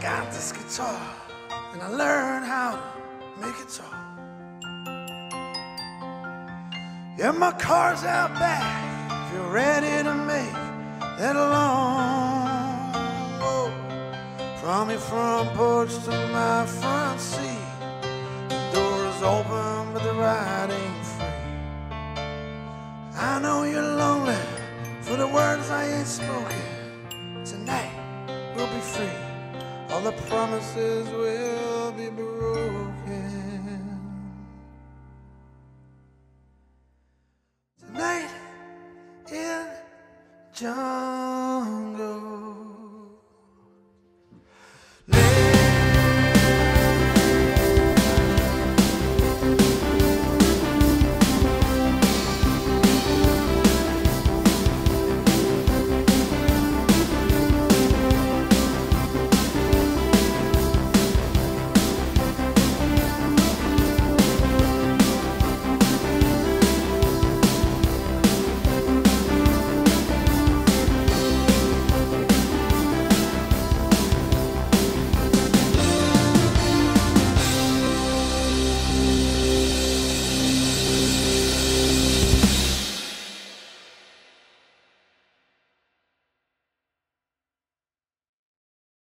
guitar and I learned how to make it talk. Yeah, my car's out back if you're ready to make that long road from your front porch to my front seat. The door is open, but the ride ain't free. I know you're lonely for the words I ain't spoken. Tonight we'll be free. All the promises will be broken. Tonight in John.